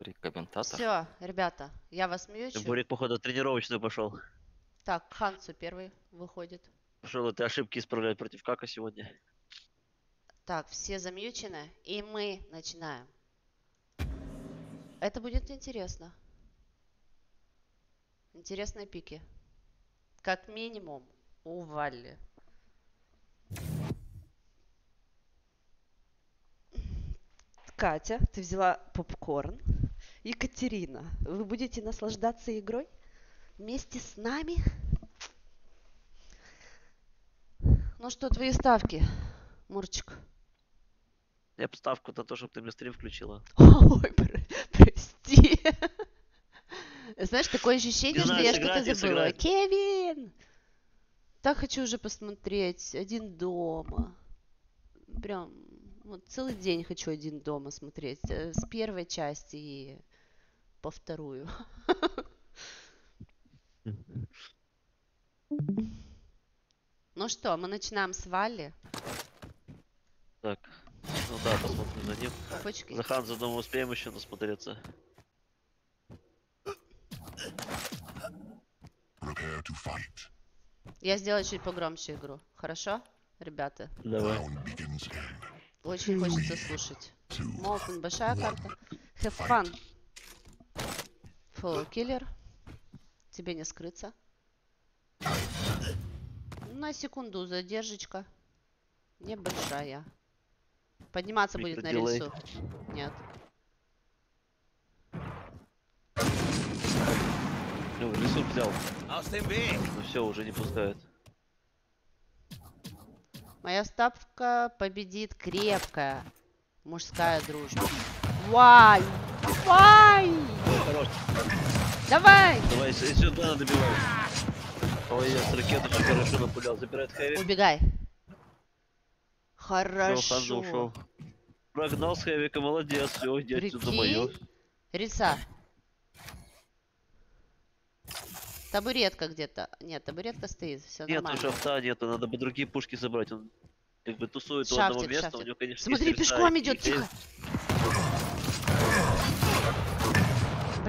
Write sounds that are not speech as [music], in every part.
При комментатор. Все, ребята, я вас мьючу. Бурик, походу, тренировочную пошел. Так, Хансу первый выходит. Пошел эти ошибки исправлять против Кака сегодня. Так, все замьючены, и мы начинаем. Это будет интересно. Интересные пики. Как минимум у Валли. Катя, ты взяла попкорн. Екатерина, вы будете наслаждаться игрой вместе с нами? Ну что, твои ставки, Мурчик? Я бы ставку на то, чтобы ты мне стрим включила. Ой, пр- прости. Знаешь, такое ощущение, что я что-то забыла. Кевин! Так хочу уже посмотреть «Один дома». Прям вот целый день хочу «Один дома» смотреть. э, С первой части и по вторую. [laughs] Ну что, мы начинаем с Валли. Так. Ну да, посмотрим за ним. Опачки. За Ханзо, думаю, успеем еще насмотреться. Я сделаю чуть погромче игру. Хорошо, ребята? Давай. Очень хочется слушать. Молтон, большая карта. Have fun. Killer. Тебе не скрыться. На секунду задержечка. Небольшая. Подниматься будет на рельсу. Нет. Ну, рисунок взял. Ну все, уже не пускает. Моя ставка победит крепкая. Мужская дружба. Вай! Вай! Хорош. Давай! Давай, сюда надо добивать. Ой, я с ракеточки хорошо напулял. Забирает Хэви. Убегай. Все, Хорошо. ушел. Прогнал с Хэвика, молодец. Все, иди отсюда. Прикинь. Риса. Табуретка где-то. Нет, табуретка стоит. Все Нет, нормально. уже авто нету, надо бы другие пушки забрать. Он как бы тусует у Шафтит, одного места, у шафтит. него, конечно, Смотри, пешком идет, тихо.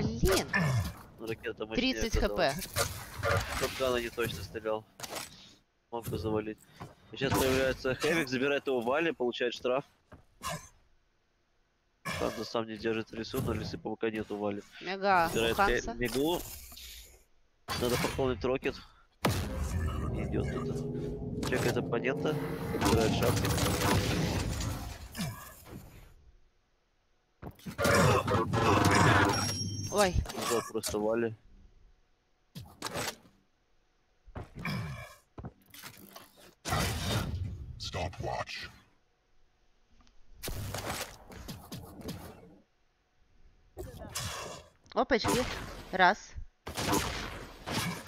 Блин, Ну, Ракета мощнее 30 хп. Шотгана не точно стрелял. Мог бы завалить. И сейчас появляется Хэвик, забирает его Вали, получает штраф. Правда, сам не держит рису, но лисы пока нету Вали. Мега Забирает Ханса. Мегу. Надо пополнить рокет. Идет тут. Чекает оппонента. Забирает шапки. Ой, Взял просто Вали. Stopwatch. опачки. Раз.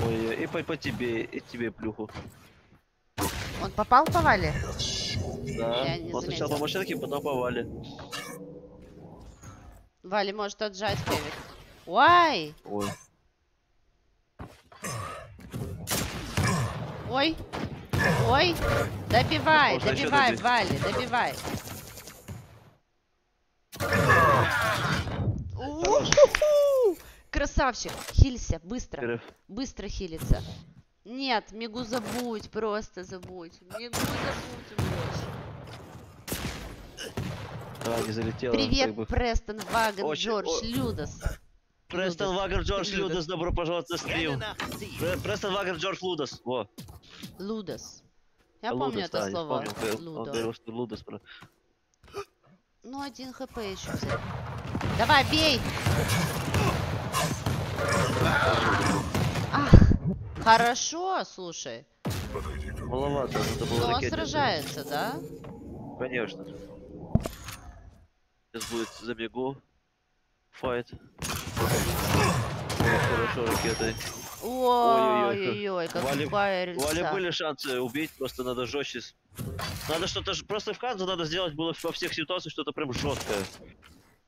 Ой, и по, по тебе, и тебе плюху. Он попал по Вале? Да. Я не Он сначала по машинке, потом по Вали. Вали может отжать Хевик. Ой! Ой. Ой! Ой! Добивай, Можно добивай. Вали, добивай. Красавчик! Хилься, быстро, быстро хилится. Нет, Мигу забудь, просто забудь. Мигу забудь. А, не залетела. Привет, как бы. Престон, Вагон, Очень- Джордж, о- Людос. Престон. Вагер Джордж. Людос, добро пожаловать на стрим. Пре- Престон Вагер Джордж Лудос. Во. Лудос. Я помню это да, слово. он- Лудо. говорил, что Лудос. про- Ну, один хп еще взять. Давай, бей! Ах, хорошо, слушай. Маловато, надо было Но он сражается, да? Конечно. Сейчас будет за Мегу. Файт. Хорошо, ракетой. Ой-ой-ой. Какая У Вали рельса. были шансы убить, просто надо жестче. Надо что-то ж- просто в Ханзу надо сделать было во всех ситуациях что-то прям жесткое.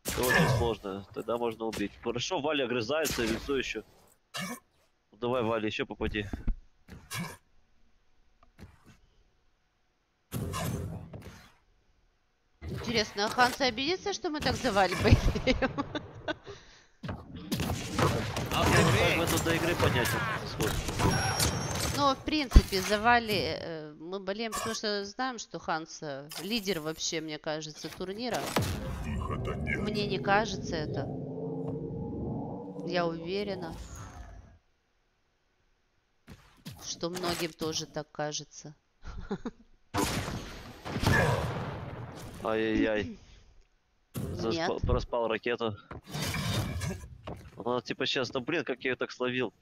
Это очень сложно. Тогда можно убить. Хорошо, Вали огрызается, лицо еще. Ну, давай, Вали, еще попади. Интересно, а Ханса обидится, что мы так за Вали поедем? Тут до игры понятен. Ну, в принципе, за Вали э, мы болеем, потому что знаем, что Ханса лидер вообще, мне кажется, турнира. Мне не кажется это. Я уверена, что многим тоже так кажется. Ай-яй-яй. Проспал ракету. Она типа сейчас, ну блин, как я ее так словил.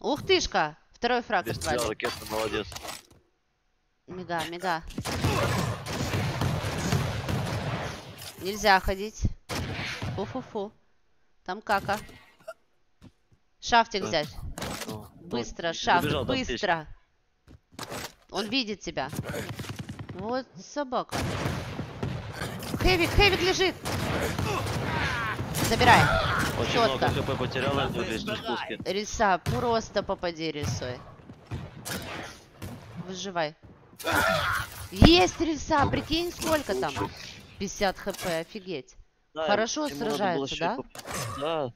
Ух тышка! Второй фраг Без тебя ракета, молодец. Мига, мига. Нельзя ходить. Фу-фу-фу. Там кака. Шафтик Так. взять. Ну, Быстро, ну, шафтик, добежал быстро. Он видит тебя. Вот собака. Хэвик, Хэвик лежит. Забирай. Очень много Чётко. хп потерял лишней спуске. Риса, просто попади рисой. Выживай. Есть риса, прикинь, сколько там? 50 хп, офигеть. Да, Хорошо сражается, да? Да.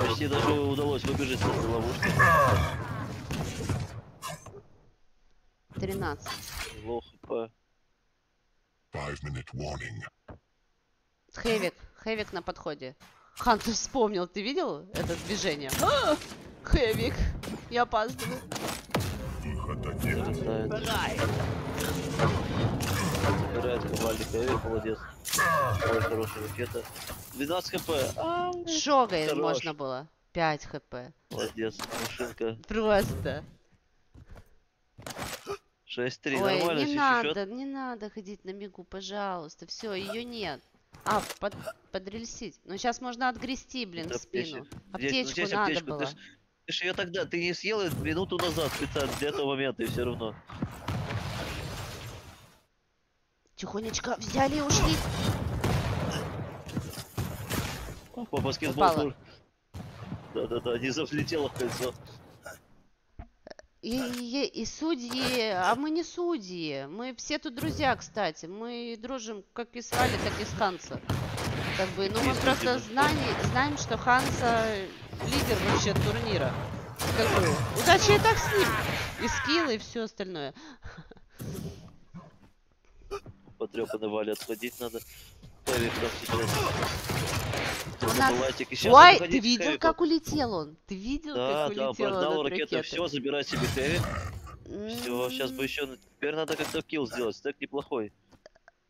Почти даже удалось выбежать с этой ловушки. 13. Лоу хп. Five minute warning. Хэвик, Хэвик на подходе. Хан, ты вспомнил, ты видел это движение? А! Хэвик, я опаздываю. Выхода нет. Ставит. Забирает ковальник Эвик, молодец. Ой, хорошая ракета. 12 хп. А, Хорош. можно было. 5 хп. молодец, машинка. Просто. 6-3, Ой, нормально не надо, не надо ходить на мигу, пожалуйста. Все, ее нет. А, под, подрельсить. Ну, сейчас можно отгрести, блин, в спину. Аптечку здесь надо аптечку, было. Ты ж, ты ж ее тогда, ты не съела минуту назад специально для этого момента и все равно. Тихонечко взяли и ушли. По баскетболу. Упала. Да-да-да, не залетела в кольцо. И, и, и судьи, а мы не судьи. Мы все тут друзья, кстати. Мы дружим как и с Вали, так и с Ханса. Как бы, ну мы просто знали, знаем, что Ханса лидер вообще турнира. Как бы, удачи и так с ним. И скиллы, и все остальное. Потрепанной Вали отходить надо. Ой, ты видел, как улетел он? Ты видел, Да, как да, улетел он от ракеты, ракеты? все, забирай себе Хэвик. Все, сейчас бы еще... Теперь надо как-то килл сделать, стек неплохой.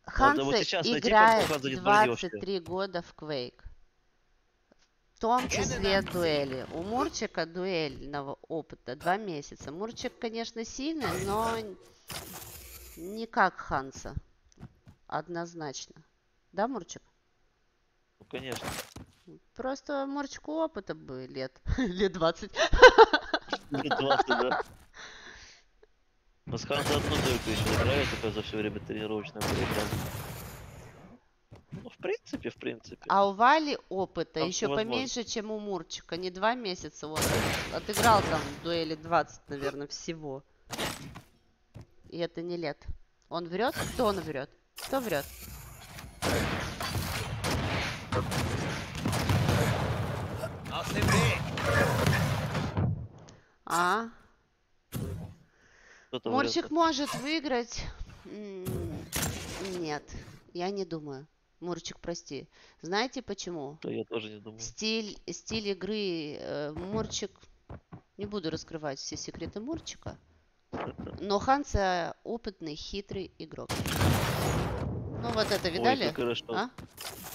Ханса вот сейчас найти, играет ты. 23 года в Quake. В том числе дуэли. У Мурчика дуэльного опыта 2 месяца. Мурчик, конечно, сильный, но не как Ханса. Однозначно. Да, Мурчик? Ну, конечно. Просто Мурчику опыта бы лет. [laughs] Лет 20. Лет 20, да. С Ханза одну только еще играю, только за все время тренировочное проиграл. Ну, в принципе, в принципе. А у Вали опыта Там еще невозможно. поменьше, чем у Мурчика. Не два месяца, он отыграл там дуэли 20, наверное, всего. И это не лет. Он врет? Кто он врет? Кто врет? А, врет. может выиграть? Нет, я не думаю. Мурчик, прости. Знаете почему? Да я тоже не думаю. Стиль, стиль игры э, Мурчик. Не буду раскрывать все секреты Мурчика. [laughs] Но Ханса опытный, хитрый игрок. Ну вот это Ой, видали? как хорошо. А?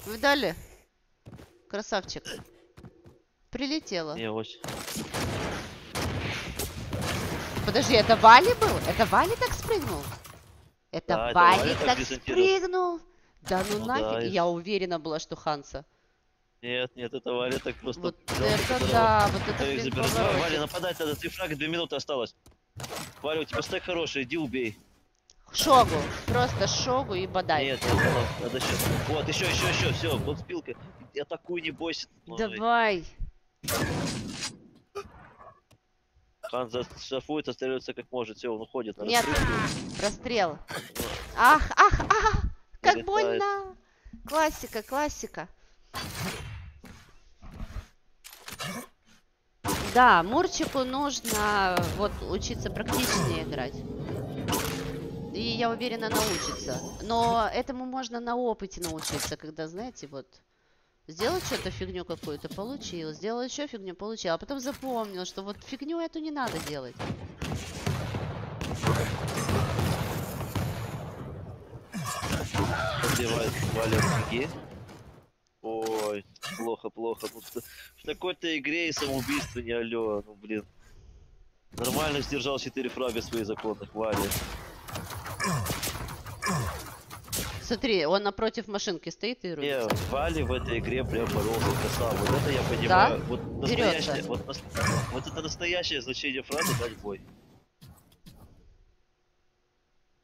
Видали? Красавчик. Прилетела. Не, очень. Подожди, это Вали был? Это Вали так спрыгнул? Это Да, это Вали Валя так спрыгнул? Да ну, Ну нафиг. да, и Я уверена была, что Ханса. Нет, нет, это Валя так просто... Вот это да, вот это блин. Давай. Валя, нападать надо, три фрага, две минуты осталось. Валя, у тебя стек хороший, иди убей. Шогу. Просто шогу и бодай. Нет, нет, надо, надо сейчас. Вот, еще, еще, еще, все, вот спилка. Атакуй, не бойся. Ой, Давай. Хан шафует, остается как может. Все, он уходит. Нет. Прострел. Ах, ах, ах. Как больно. Классика, классика. Да, Мурчику нужно вот учиться практичнее играть. И я уверена, научится. Но этому можно на опыте научиться, когда, знаете, вот сделал что-то фигню какую-то, получил, сделал еще фигню, получил, а потом запомнил, что вот фигню эту не надо делать. Подбивает Валя ноги. Ой, плохо, плохо. Ну, в такой-то игре и самоубийство не алё, ну блин. Нормально сдержал 4 фрага свои законных, Валя. Смотри, он напротив машинки стоит и Не, рубится. Вали в этой игре прям боролся красава. Вот это я понимаю. Вот Дерётся. настоящее, вот, вот это настоящее значение фразы дать бой.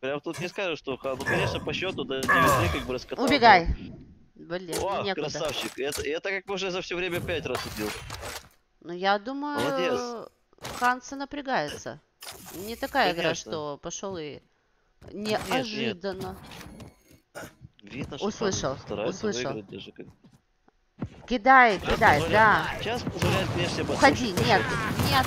Прям тут не скажешь, что ну конечно по счету до 9 как бы раскатал. Убегай. Блин, О, некуда. красавчик. Это, это как бы уже за все время 5 раз убил. Ну, я думаю, Молодец. Ханса напрягается. Не такая игра, Конечно. что пошел и неожиданно. Видно, что Услышал, старается услышал. выиграть даже как. Кидай, Сейчас кидай, позволяет- да. Сейчас позволяет конечно Уходи, послушать. нет, нет.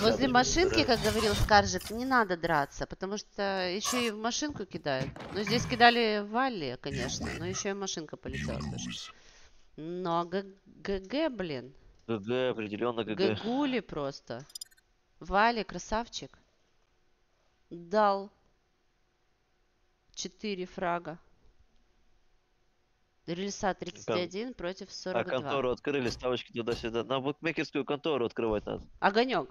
Возле машинки, как говорил Скаржик, не надо драться, потому что еще и в машинку кидают. Ну, здесь кидали Валли, конечно, но еще и машинка полетела тоже. Но GG, блин, GG, определенно GG. Гагули просто. Вали, красавчик. Дал 4 фрага. Рельса 31 против А 42. контору открыли, ставочки туда-сюда. На букмекерскую контору открывать надо. Огонек.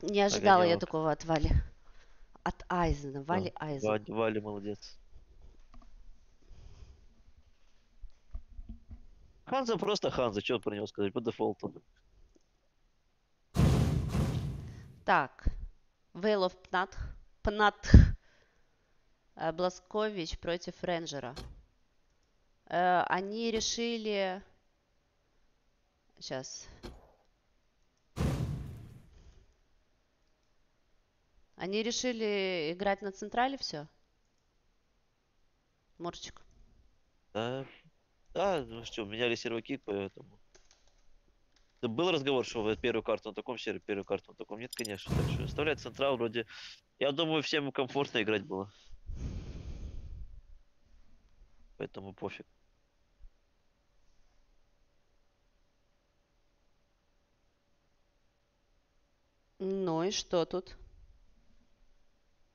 Не ожидала я Огонёк. такого от Вали. От Айзена. Вали Айзена. Валя, Валя молодец. Ханза просто Ханза, что про него сказать, по дефолту. Так. Вейл of Пнатх. Пнатх. Э, Бласкович против Рейнджера. Э, Они решили... Сейчас. Они решили играть на централе все? Мурчик. Да, да, ну что, меняли серваки, поэтому. Да был разговор, что первую карту на таком сервере, первую карту на таком. Нет, конечно. Так что оставлять централ вроде. Я думаю, всем комфортно играть было. Поэтому пофиг. Ну и что тут?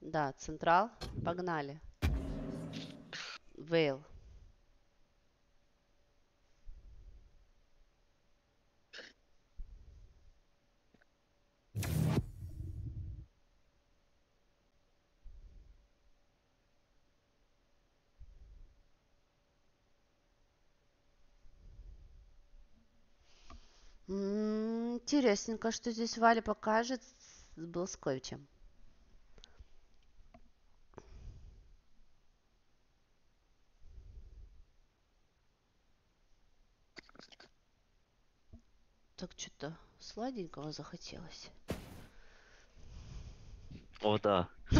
Да, централ. Погнали. Вейл. М, Интересненько, что здесь Валя покажет с Бласковичем. Так что-то сладенького захотелось. О, да. [laughs]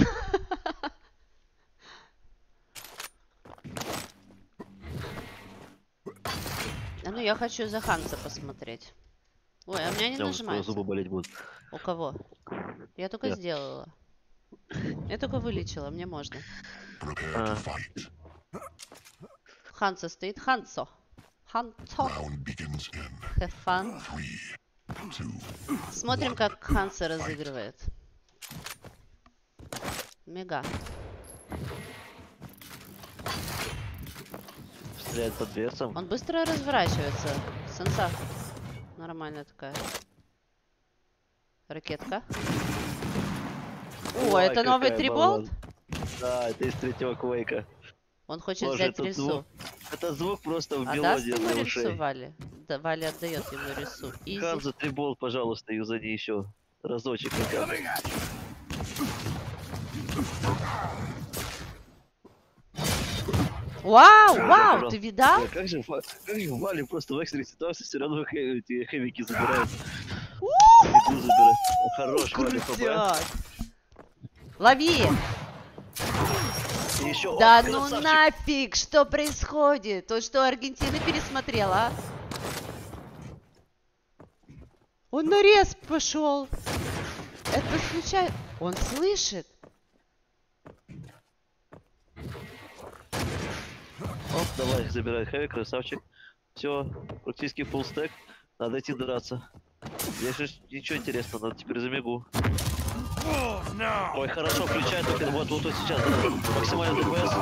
А ну я хочу за Ханса посмотреть. Ой, а у меня не нажимается. зубы болеть будут. У кого? Я только Я. сделала. Я только вылечила, мне можно. А. Ханса стоит. Хансо. Хансо. Have fun. Смотрим, как Ханса разыгрывает. Мега. Стреляет под дверцем. Он быстро разворачивается. Сенса. Нормальная такая. Ракетка. О, Ой, это новый триболт? Да, это из третьего квейка. Он хочет Боже, взять рису. звук Это звук просто в А даст мелодию ему для рису. Вали? Да, Вали отдает ему рису. Изи. Ханза трибол, пожалуйста, юзани еще разочек. хотя бы. Вау, вау, ты видал? Э, Как же, Ва- как же Вали просто в экстренной ситуации все равно эти. Еду забирает. Хорош. Крутяк. Лови! Еще... Да О, ну нафиг, что происходит? То, что Аргентина пересмотрела, а? Он на рез пошел. Это случайно. Он слышит. Оп, давай, забирай хэви, красавчик. Все, практически full стек. Надо идти драться. Здесь же ничего интересного, надо теперь забегу. Ой, хорошо, включай только вот, вот, вот сейчас. да. Максимальный ДПС.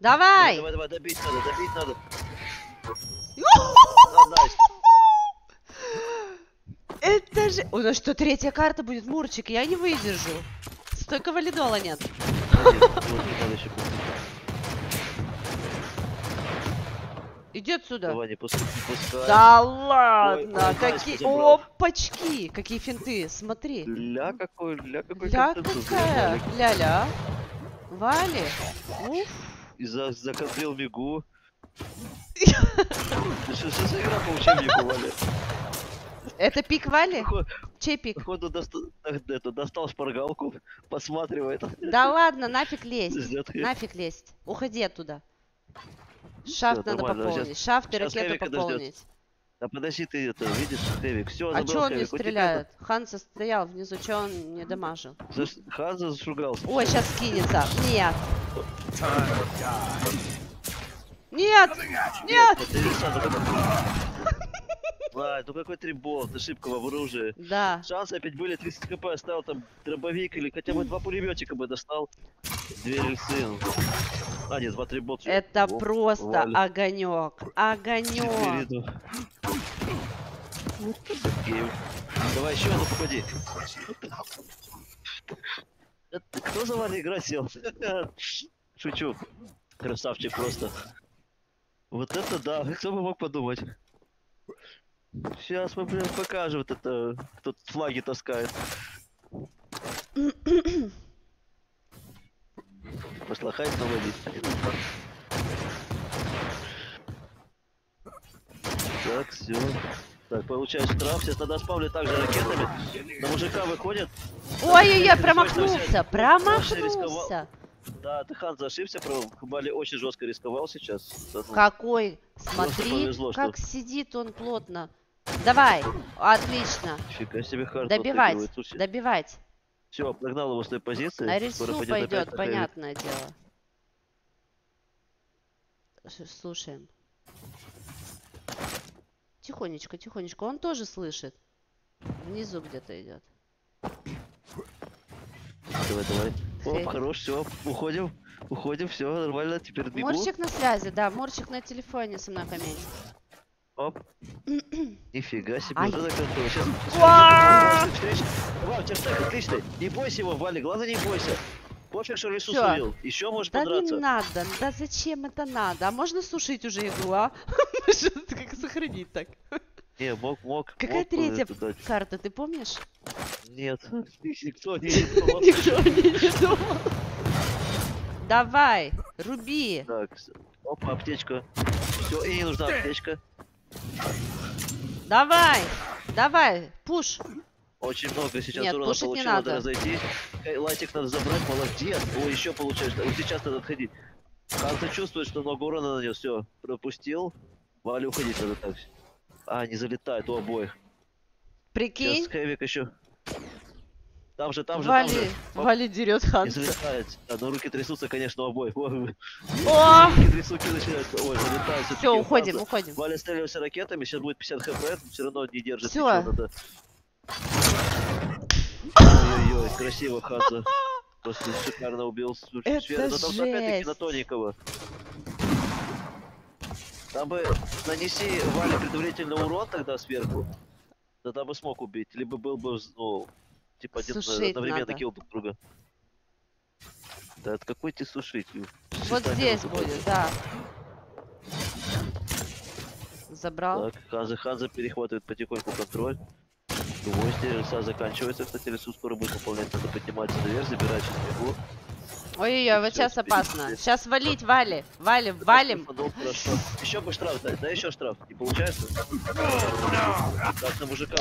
Давай! Давай, давай, добить надо, добить надо. [laughs] Это же... У нас что, третья карта будет, Мурчик? Я не выдержу. Столько валидола нет. Иди отсюда. Давай, не пускай, не пускай. Да ладно, ой, какие... Забрал. Опачки! Какие финты, смотри. Ля какой, ля какой Ля какая? Ля-ля. Вали. Уф. И за, законтрил мигу. [laughs] Что за игра по учебнику, Валя? Это пик Вали? Чей пик? Походу доста- ах, это, достал шпаргалку, посматривает. Да ладно, нафиг лезть. Нафиг лезть. Уходи оттуда. Шафт надо нормально, пополнить. Шафт и щас ракету пополнить. А подожди ты это, видишь, Хевик, все, А чё он не стреляет? Ханса стоял внизу, чё он не дамажил? Хаза зашугался. Ой, сейчас скинется. Нет. Нет! Нет! Ильса, ну какой- трибол, ошибка в оружии. Да. Шансы опять были, 30 хп оставил там дробовик или хотя бы два пулеметчика бы достал. Две рельсы. А, нет, два трибот. Это просто Валя. огонек. Огонек. Давай еще одну попади. Это Кто за вами игра сел? [laughs] Шучу. Красавчик просто. Вот это да, кто бы мог подумать. Сейчас мы, блин, покажем вот это, кто тут флаги таскает. Пошла хайп наводить. Так, все. Так, получаю штраф. Сейчас надо спавнить также ракетами. На мужика выходит. Ой-ой-ой, промахнулся. Промахнулся. Да, ты хан про Бали очень жестко рисковал сейчас. Какой? Смотри, повезло, что- как сидит он плотно. Давай. Отлично. Нифига себе хард Добивать. Добивать. Все, прогнал его с той позиции. На Скоро рису пойдет пойдет, опять понятное дело. Слушаем. Тихонечко, тихонечко. Он тоже слышит. Внизу где-то идет. Давай, давай. Оп, хорош, все, уходим. Уходим, все, нормально, теперь бегу. Морчик на связи, да, Морчик на телефоне со мной комментит. Оп. [clears throat] Нифига себе, Ай. уже закрутил. Сейчас. Уа! Вау, терстек отличный. Не бойся его, Вали, глаза не бойся. Пофиг, что Рису словил. Еще можешь Да подраться. не надо, да зачем это надо? А можно сушить уже игру, а? [laughs] Как сохранить так? Не, мог, мог. Какая мог третья это карта, ты помнишь? Нет, [laughs] никто не [laughs] думал. Никто не думал. Давай, руби. Так, опа, аптечка. Все, и не нужна аптечка. Давай, давай, пуш. Очень много сейчас Нет, урона пушить не получил, надо надо. разойтись. Э, Лайтик надо забрать, молодец. О, еще получаешь. Вот сейчас надо отходить. Ханта чувствует, что много урона нанес. Все, пропустил. Вали, уходить надо так. А, не залетает у обоих. Прикинь, Сейчас Хэвик еще. Там же, там же, там Вали, же. Оп, Вали дерет Ханса. залетает. А, ну руки трясутся, конечно, у обоих. О, Руки трясутся, начинаются. Ой, залетает. всё-таки все, уходим, уходим. Валя стреляется ракетами, сейчас будет 50 хп, все равно не держит. Надо. Ой-ой-ой, красиво Ханса. Просто шикарно убил Это. Но там же опять-таки жесть. на тоненького. Там бы нанеси Вале предварительный урон тогда сверху. Тогда бы смог убить. Либо был бы, ну, типа один Сушить одновременно надо. килл друг друга. Да от какой ты сушить? Вот здесь будет, да. Забрал. Так, Ханза, Ханза перехватывает потихоньку контроль. Гвозди, рельса заканчивается, кстати, рельсу скоро будет выполнять, надо подниматься наверх, забирать сейчас бегу. Ой-ой-ой, вот сейчас опасно. Сейчас валить, Вали. Вали, валим. Еще бы штраф дать, да еще штраф, не получается? Так, на мужика!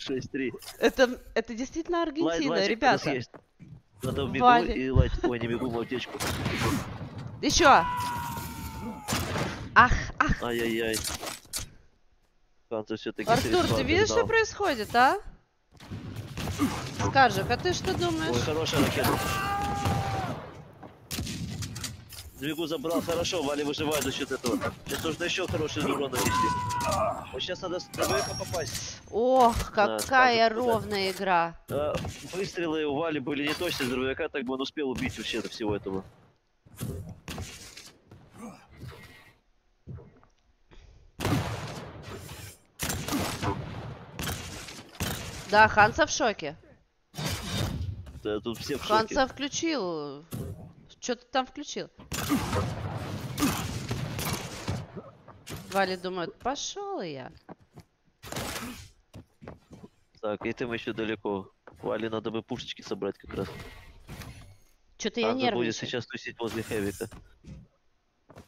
6-3. Это, это действительно Аргентина, надо ребята. съесть. Надо в мигу Валя. и лать... Ой, не мигу, в аптечку. Еще! Ах, ах! Ай-яй-яй. Артур, ты видишь, что происходит, а? Скажик, а ты что Ой, думаешь? хорошая ракета. Двигу забрал, хорошо, Валя выживает за счет этого. Сейчас нужно еще хороший урон нанести. Вот сейчас надо с дробовика попасть. Ох, какая куда. ровная игра. А, выстрелы у Вали были не точно с дробовика, так бы он успел убить вообще всего этого. Да, Ханса в шоке. Да, тут все в шоке. Ханса включил. Что ты там включил? Вали думает, пошел я. Так, и там еще далеко. Вале надо бы пушечки собрать как раз. Что-то я Ханза будет нервничаю. сейчас тусить возле Хэвика.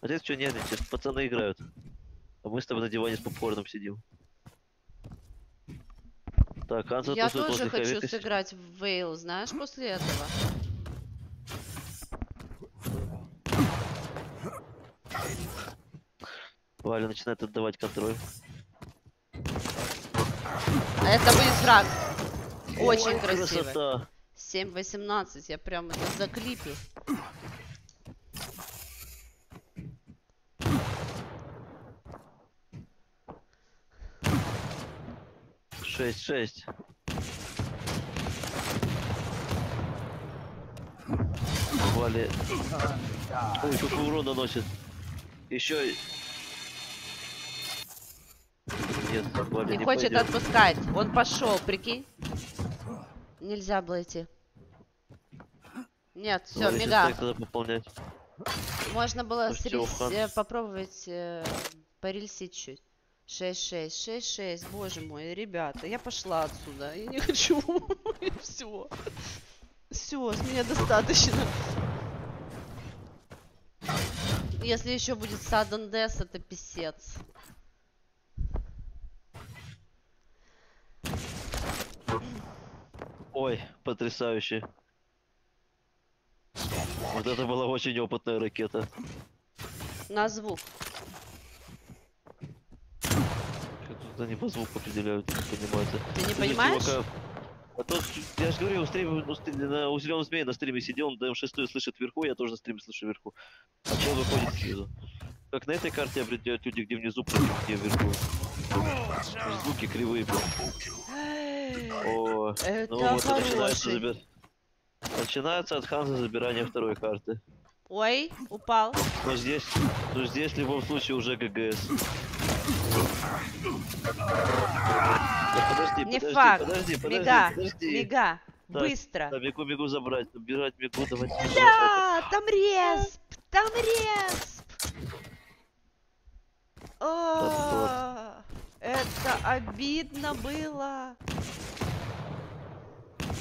А ты что нервничаешь? Пацаны играют. А мы с тобой на диване с попкорном сидим. Так, Ханза Я тоже хочу Хэвика. сыграть в Вейл, знаешь, после этого. Валя начинает отдавать контроль. А это будет фраг. Очень Ой, красиво. Красота. 7-18, я прям это заклипил. Шесть, шесть. Вали. Ой, какой урон наносит. Еще. Нет, Не не хочет пойдет. отпускать. Он пошел, прикинь. Нельзя было идти. Нет, все, надо пополнять. Можно было Ну э, попробовать э, порельсить чуть. 6-6, 6-6, боже мой, ребята, я пошла отсюда, я не хочу, [laughs] все, все, с меня достаточно. Если еще будет Sudden Death, это писец. Ой, потрясающе. Вот это была очень опытная ракета. На звук. Тут они по звуку определяют, не понимается. Ты не понимаешь? А то, я же говорю, у стриме, у, стри- на, у зеленого змея на стриме сидел, он ДМ6 слышит вверху, я тоже на стриме слышу вверху. А чел выходит снизу. Как на этой карте определяют люди, где внизу, где вверху. Звуки кривые, блин. О, Это ну вот начинается, забир... начинается от Ханза забирание второй карты. Ой, упал. Но здесь, но здесь в любом случае уже ГГС. Да подожди, Не подожди, факт. подожди, подожди, Мига, подожди. мига, Так, быстро. Да, бегу, бегу забрать, набирать, бегу, давай. Да, там респ, там респ. О, Это обидно было.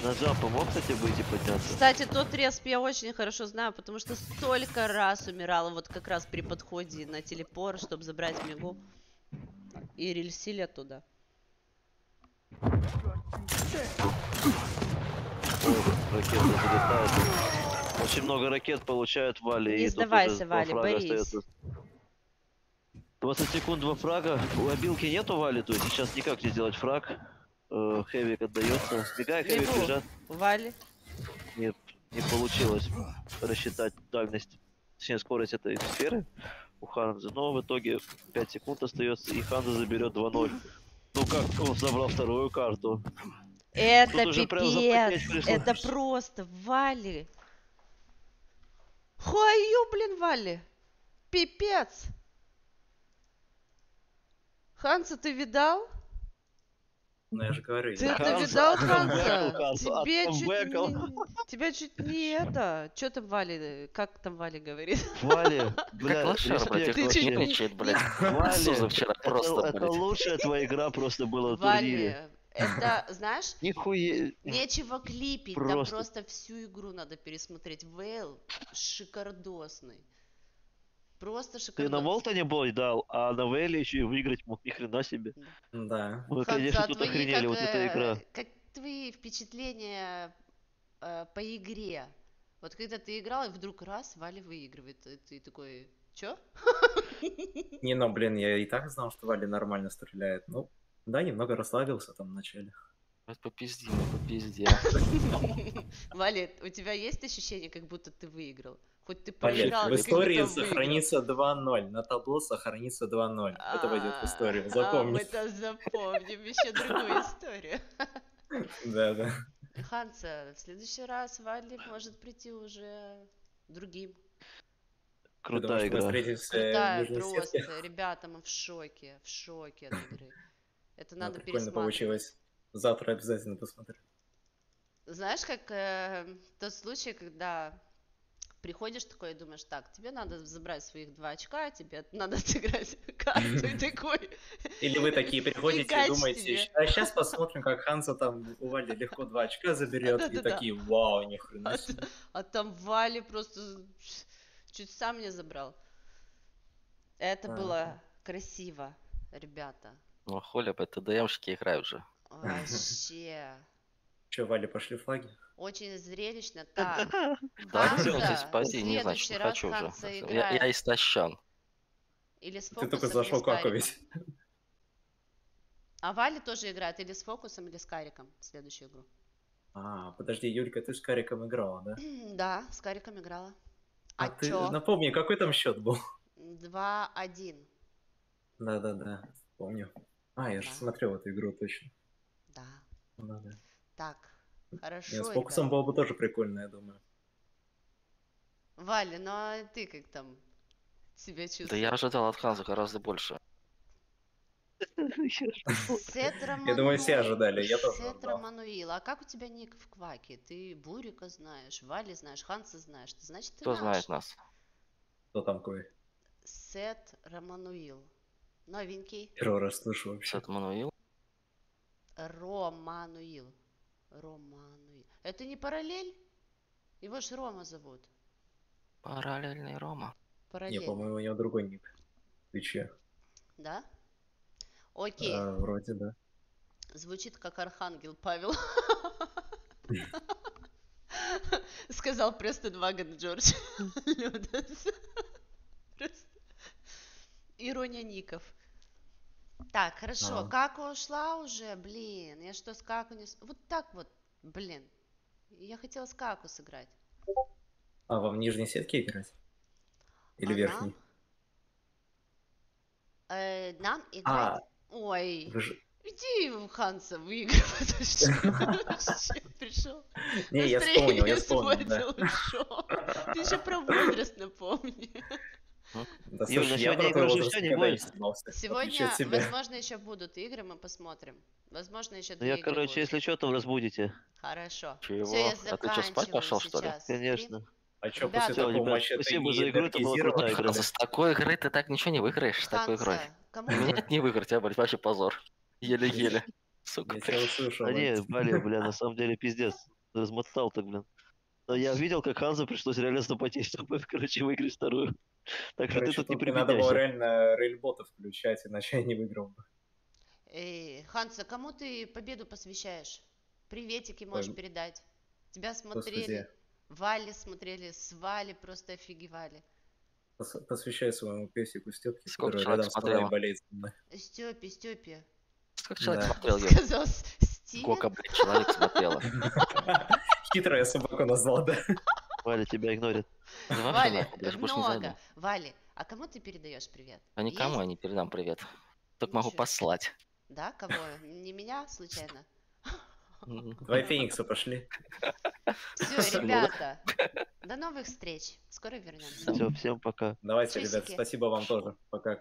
Нажал, помог, кстати, выйти подняться. Кстати, тот респ я очень хорошо знаю, потому что столько раз умирала вот как раз при подходе на телепорт, чтобы забрать Мегу. И рельсили оттуда. Ой, ракета залетает. Очень много ракет получают Вали. Не сдавайся, фрага борись. остается. 20 секунд, два фрага. У обилки нету Вали, то есть сейчас никак не сделать фраг. Э, Хэвик отдается. Мигай, Хэвик бежат. Вали. Нет, не получилось рассчитать дальность, точнее скорость этой сферы у Ханзы. Но в итоге 5 секунд остается, и Ханза заберет 2-0. Ну как он забрал вторую карту? Это запотеть пипец. Это просто Вали. Хою, блин, Вали. Пипец. Ханса, ты видал? Ну я же говорю, Ты я- это Ханса видал, Ханса? Ханса, Тебе чуть не... Тебя чуть не это... Что там Вали... Как там Вали говорит? Вали, [laughs] бля, Как лошара, блядь, Ты чуть не- блядь. [laughs] Вали, Суза вчера это, просто, это блядь. лучшая твоя игра просто была в турнире. Вали, это, знаешь, Нихуя. нечего клипить, там Просто. просто всю игру надо пересмотреть. Вейл шикардосный. Просто Ты на. Волтоне бой дал, а на Вейле еще и выиграть мог, ни хрена себе. Да. Вы, Ханса, конечно, а тут охренели, как, вот эта э, игра. Как твои впечатления э, по игре. Вот когда ты играл, и вдруг раз, Валя выигрывает. И ты такой, чё? [laughs] Не, ну, блин, я и так знал, что Валя нормально стреляет. Ну, да, немного расслабился там вначале. Вот попизди, ну попизди. [laughs] Валя, у тебя есть ощущение, как будто ты выиграл? Хоть ты проиграл, в истории сохранится 2-0. На табло сохранится 2-0. Это войдет в историю, А, запомни. Мы-то запомним еще другую историю. [laughs] Да, да. Ханса, в следующий раз Валли может прийти уже другим. Крутая мы игра. Крутая просто. Ребята, мы в шоке. В шоке от игры. Это Да, надо прикольно пересматривать. получилось. Завтра обязательно посмотрю. Знаешь, как э, тот случай, когда приходишь такой и думаешь, так, тебе надо забрать своих два очка, тебе надо [laughs] отыграть карту и такой. Или вы такие приходите и думаете, а сейчас посмотрим, как Ханса там у Вали легко два очка заберет, и такие, вау, ни хрена А, а там Вали просто чуть сам не забрал. Это Ага. было красиво, ребята. Ну, Холя, ТДМшки играют же. Вообще. Че, Вали, пошли флаги? Очень зрелищно. [laughs] Так, Да, Ханса, все, здесь пойди, не следующий не раз хочу уже. Я, играет. я истощен. или с Ты только или зашел с кариком. А Вали тоже играет или с фокусом, или с кариком в следующую игру. А, подожди, Юлька, ты с Кариком играла, да? [clears throat] Да, с кариком играла. А, ты чё? напомни, какой там счет был? [laughs] 2-1. Да-да-да, помню. А, я же Да. смотрел эту игру точно. Да. Ну да. Так, хорошо. Нет, с фокусом ребят. было бы тоже прикольно, я думаю. Валя, ну а ты как там себя чувствуешь? Да я ожидал от Ханза гораздо больше. Сет Я думаю, все Романуил. ожидали, я тоже Сет. Романуил. А как у тебя ник в Кваке? Ты Бурика знаешь, Вали знаешь, Ханса знаешь. Ты, значит, ты Кто знает нас? Кто там какой? Сет Романуил. Новенький. Первый раз слышу вообще. Сет Мануил? Романуил. Романуил. Это не параллель? Его ж Рома зовут. Параллельный Рома. Не, Параллель. по-моему, у него другой ник. Ты че? Да? Окей. А, вроде да. Звучит как Архангел Павел. [laughs] Сказал Престон Вагон Джордж [laughs] Людас. Просто Ирония ников. Так, хорошо. Ага. Кака ушла уже? Блин, я что, с Каку не... Вот так вот, блин. Я хотела с Каку сыграть. А вам в нижней сетке играть? Или А верхней? нам? Э, Нам играть... А, Ой, вы же... иди Ханса выигрывать. [laughs] Вообще [laughs] пришел? Не, я вспомнил, я [laughs] вспомнил? Ты еще про возраст напомни. Да, Юль, слушай, на я сегодня игры не будет? возможно, еще будут игры, мы посмотрим. Возможно, еще Ну две я, короче, если что, то разбудите. Хорошо. Чего? Все, я А ты чё, спать пошёл, что ли? Конечно. А что, после такого матча спасибо за игру, это была крутая что игра. с такой игры ты так ничего не выиграешь, с такой игрой. Кому Нет, не выиграть, а, блядь, вообще позор. Еле-еле. [laughs] Сука, Я тебя услышал. Да не. Валя, бля, на [laughs] самом деле пиздец. Размотал так, блин. Я видел, как Ханзу пришлось реально запотеть, чтобы, [laughs] короче, выиграть вторую. Так что ты Короче, тут не не надо было реально рейлбота включать, иначе я не выиграл бы. Эй, Ханса, кому ты победу посвящаешь? Приветики можешь Ой, передать. Тебя смотрели, Господи, Вали смотрели, с Вали просто офигевали. пос- посвящаю своему песику Степке, Сколько который рядом с тобой болеет со мной. Степе, Степе. Сколько человек Да. смотрел, Юль? Сказал С- Стивен? Сколько, блядь, человек смотрело? [laughs] Хитрая собаку назвал, да? Валя тебя игнорит. Не много. Вали, а кому ты передаешь привет? А никому я не передам привет. Только могу послать. Да, кого? Не меня, случайно? Давай Феникса пошли. Все, ребята, до новых встреч. Скоро вернемся. Все, всем пока. Давайте, ребят, Часики. спасибо вам тоже. Пока.